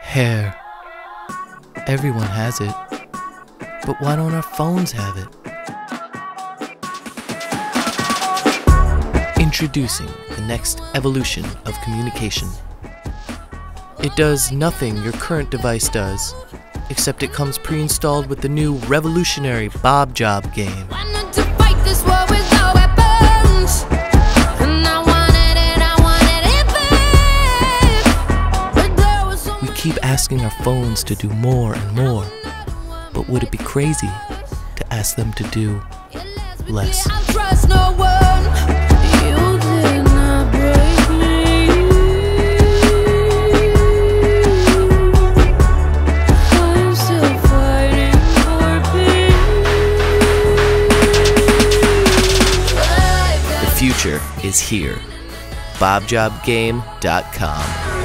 Hair. Everyone has it. But why don't our phones have it? Introducing the next evolution of communication. It does nothing your current device does, except it comes pre installed with the new revolutionary Bob Job game. Keep asking our phones to do more and more, but would it be crazy to ask them to do less? I'll trust no one. You did not break me. I'm still fighting for peace. The future is here. BobJobGame.com.